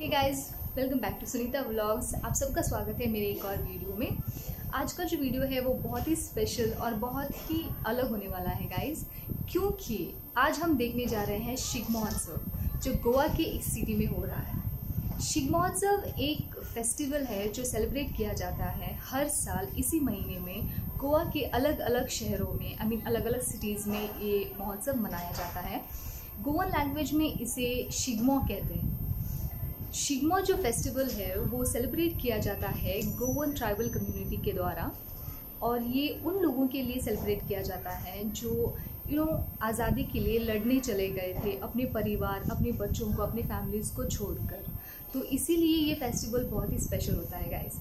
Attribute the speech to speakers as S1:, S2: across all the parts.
S1: Hey guys welcome back to Sunita vlogs आप सबका स्वागत है मेरे एक और वीडियो में। आज का जो वीडियो है वो बहुत ही स्पेशल और बहुत ही अलग होने वाला है गाइस क्योंकि आज हम देखने जा रहे हैं शिग महोत्सव जो गोवा के एक सिटी में हो रहा है। शिग महोत्सव एक फेस्टिवल है जो सेलिब्रेट किया जाता है हर साल इसी महीने में गोवा के अलग अलग शहरों में आई मीन अलग अलग सिटीज़ में ये महोत्सव मनाया जाता है। गोवन लैंग्वेज में इसे शिगमो कहते हैं। शिगमो जो फेस्टिवल है, वो सेलिब्रेट किया जाता है गोवन ट्राइबल कम्युनिटी के द्वारा। और ये उन लोगों के लिए सेलिब्रेट किया जाता है जो यू नो आज़ादी के लिए लड़ने चले गए थे अपने परिवार, अपने बच्चों को, अपने फैमिलीज़ को छोड़कर। तो इसीलिए ये फेस्टिवल बहुत ही स्पेशल होता है गाइस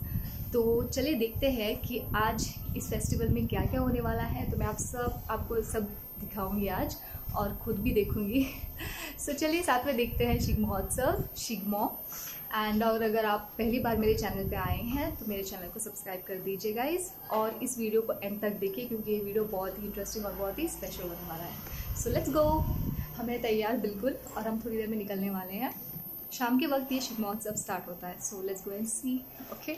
S1: तो चलिए देखते हैं कि आज इस फेस्टिवल में क्या क्या होने वाला है। तो मैं आप सब, आपको सब दिखाऊँगी आज और ख़ुद भी देखूँगी। सो so, चलिए साथ में देखते हैं शिग महोत्सव शिगमो। एंड और अगर आप पहली बार मेरे चैनल पे आए हैं तो मेरे चैनल को सब्सक्राइब कर दीजिए गाइज़ और इस वीडियो को एंड तक देखिए क्योंकि ये वीडियो बहुत ही इंटरेस्टिंग और बहुत ही स्पेशल होने वाला है। सो लेट्स गो हमें तैयार बिल्कुल और हम थोड़ी देर में निकलने वाले हैं। शाम के वक्त ये शिव महोत्सव स्टार्ट होता है। So let's go and see okay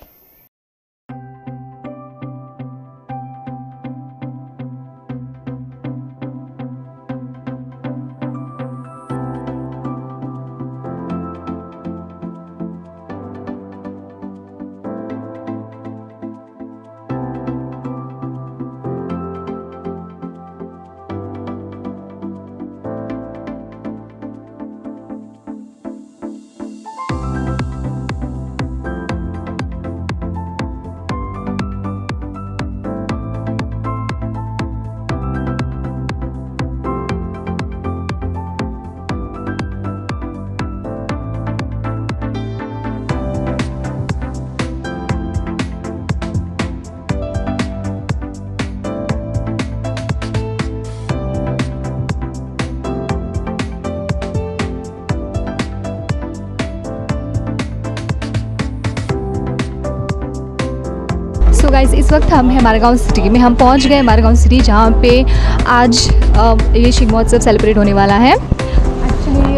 S1: so guys इस वक्त हम हैं मारगांव सिटी में। हम पहुँच गए मारगांव सिटी जहाँ पे आज ये शिव महोत्सव सेलिब्रेट होने वाला है। एक्चुअली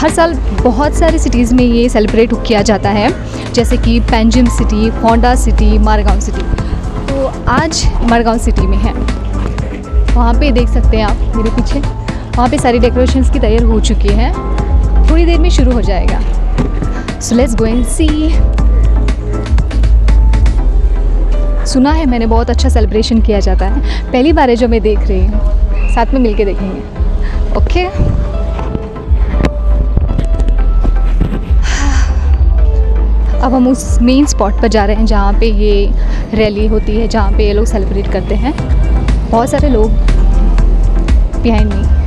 S1: हर साल बहुत सारी सिटीज़ में ये सेलिब्रेट किया जाता है। जैसे कि Panjim city Honda city Margao city तो आज मारगांव सिटी में है। वहाँ पे देख सकते हैं आप, मेरे पीछे, वहाँ पे सारी डेकोरेशंस की तैयार हो चुकी हैं। थोड़ी देर में शुरू हो जाएगा। सो लेट्स गो एंड सी सुना है मैंने, बहुत अच्छा सेलिब्रेशन किया जाता है। पहली बार है जो मैं देख रही हूँ। साथ में मिलके देखेंगे। ओके अब हम उस मेन स्पॉट पर जा रहे हैं जहाँ पे ये रैली होती है, जहाँ पे ये लोग सेलिब्रेट करते हैं। बहुत सारे लोग बिहाइंड मी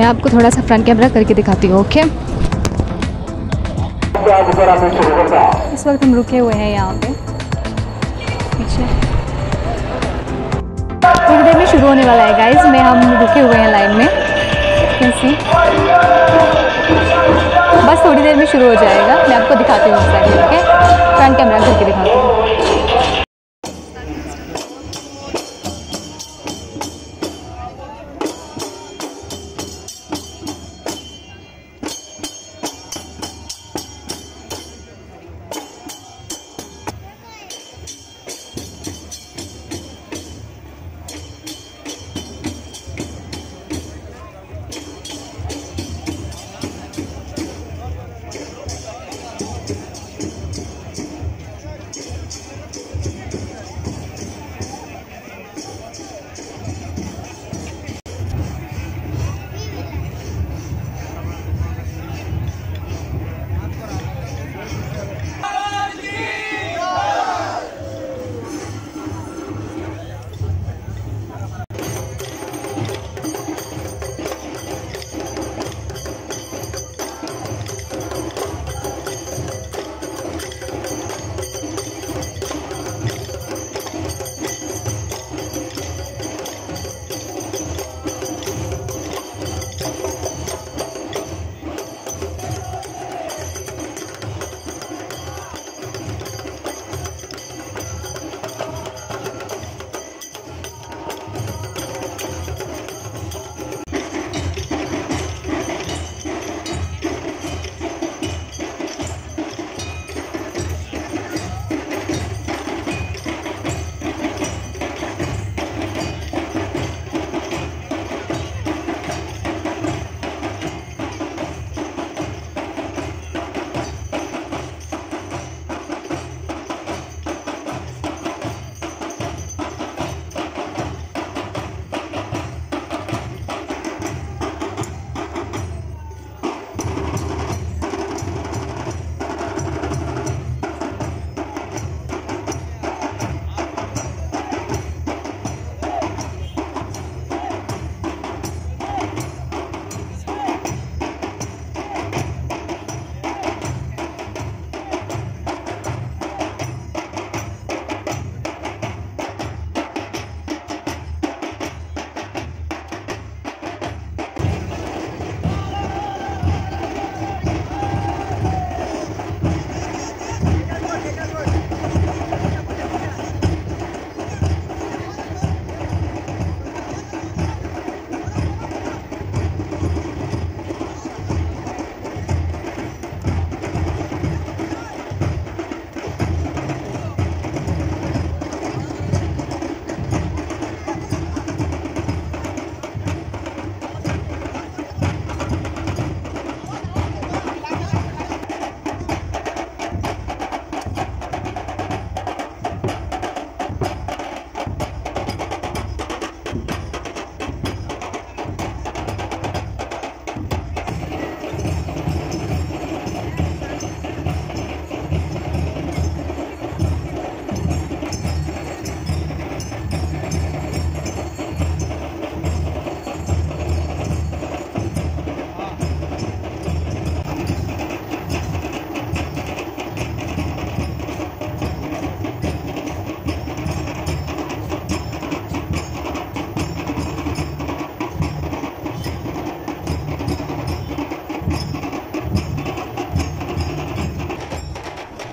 S1: मैं आपको थोड़ा सा फ्रंट कैमरा करके दिखाती हूँ ओके इस वक्त हम रुके हुए हैं यहाँ पे। पीछे। थोड़ी देर में शुरू होने वाला है गाइस में, हम रुके हुए हैं लाइन में। कैसे? बस थोड़ी देर में शुरू हो जाएगा। मैं आपको दिखाती हूँ ओके फ्रंट कैमरा करके दिखाती हूँ।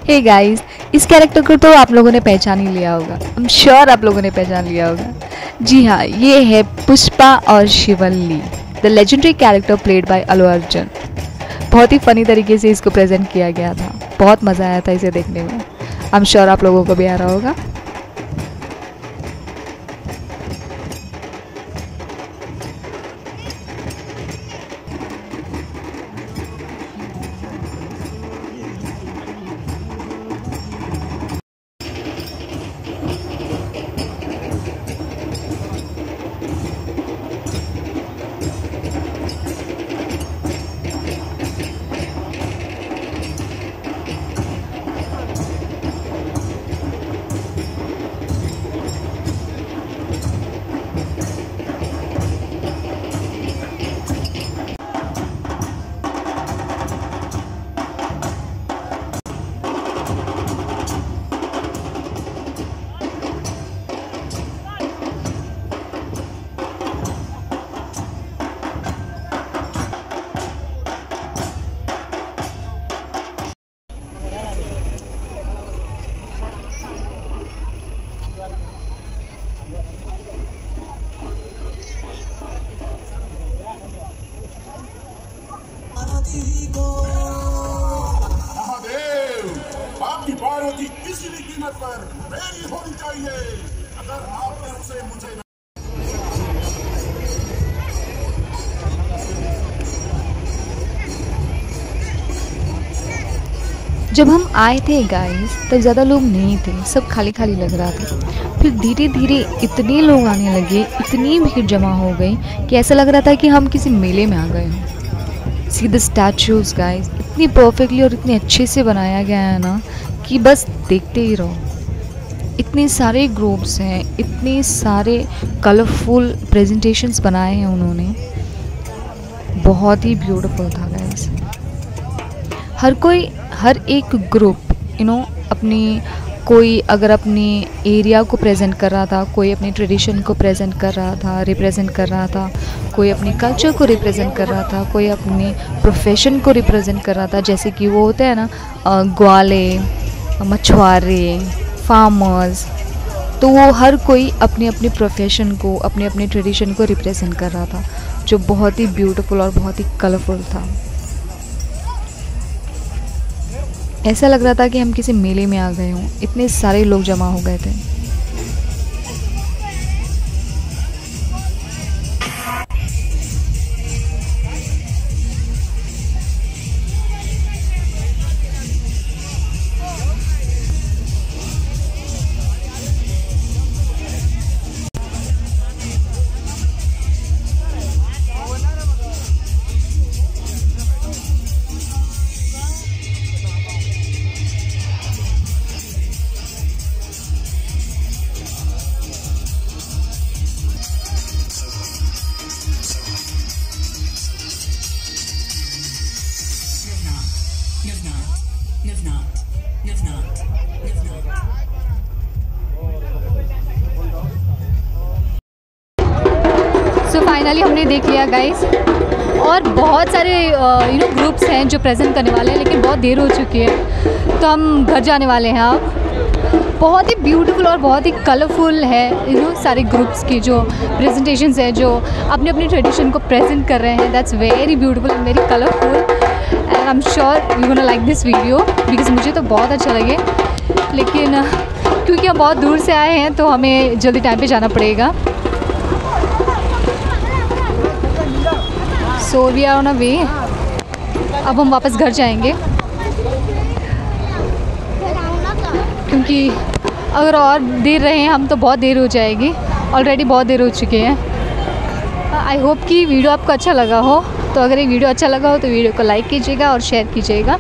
S2: हे गाइस इस कैरेक्टर को तो आप लोगों ने पहचान ही लिया होगा। आई एम श्योर आप लोगों ने पहचान लिया होगा। जी हाँ ये है पुष्पा और Shivalli the legendary character played by Allu Arjun बहुत ही फनी तरीके से इसको प्रेजेंट किया गया था। बहुत मज़ा आया था इसे देखने में। आई एम श्योर आप लोगों को भी आ रहा होगा। जब हम आए थे गाइस तब ज़्यादा लोग नहीं थे, सब खाली खाली लग रहा था। फिर धीरे धीरे इतने लोग आने लगे, इतनी भीड़ जमा हो गई कि ऐसा लग रहा था कि हम किसी मेले में आ गए हों। सी द स्टैचूज गाइस इतनी परफेक्टली और इतने अच्छे से बनाया गया है ना, कि बस देखते ही रहो। इतने सारे ग्रुप्स हैं, इतने सारे कलरफुल प्रेजेंटेशंस बनाए हैं उन्होंने। बहुत ही ब्यूटीफुल था हर कोई, हर एक ग्रुप यू नो अपनी, कोई अगर अपने एरिया को प्रेजेंट कर रहा था, कोई अपने ट्रेडिशन को प्रेजेंट कर रहा था रिप्रेजेंट कर रहा था, कोई अपने कल्चर को रिप्रेजेंट कर रहा था, कोई अपने प्रोफेशन को रिप्रेजेंट कर रहा था, जैसे कि वो होते हैं ना ग्वाले, मछुआरे फार्मर्स तो वो हर कोई अपने अपने प्रोफेशन को, अपने अपने ट्रेडिशन को रिप्रेजेंट कर रहा था, जो बहुत ही ब्यूटीफुल और बहुत ही कलरफुल था। ऐसा लग रहा था कि हम किसी मेले में आ गए हों। इतने सारे लोग जमा हो गए थे। फाइनली हमने देख लिया गाइस और बहुत सारे यू नो ग्रुप्स हैं जो प्रेजेंट करने वाले हैं, लेकिन बहुत देर हो चुकी है।
S1: तो हम घर जाने वाले हैं अब। बहुत ही ब्यूटीफुल और बहुत ही कलरफुल है यू नो सारे ग्रुप्स की जो प्रेजेंटेशन है, जो अपने अपने ट्रेडिशन को प्रेजेंट कर रहे हैं। That's very beautiful and very colourful and I am sure you gonna like this video because मुझे तो बहुत अच्छा लगे। लेकिन, क्योंकि हम बहुत दूर से आए हैं तो हमें जल्दी टाइम पे जाना पड़ेगा। So we are on a way. अब हम वापस घर जाएँगे। क्योंकि अगर और देर रहे हम तो बहुत देर हो जाएगी। ऑलरेडी बहुत देर हो चुके हैं। आई होप कि वीडियो आपको अच्छा लगा हो। तो अगर ये वीडियो अच्छा लगा हो तो वीडियो को लाइक कीजिएगा और शेयर कीजिएगा।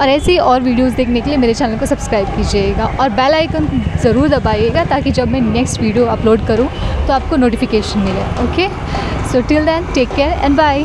S1: और ऐसे ही और वीडियोस देखने के लिए मेरे चैनल को सब्सक्राइब कीजिएगा। और बेल आइकन ज़रूर दबाइएगा, ताकि जब मैं नेक्स्ट वीडियो अपलोड करूँ तो आपको नोटिफिकेशन मिले। Okay so till then take care and bye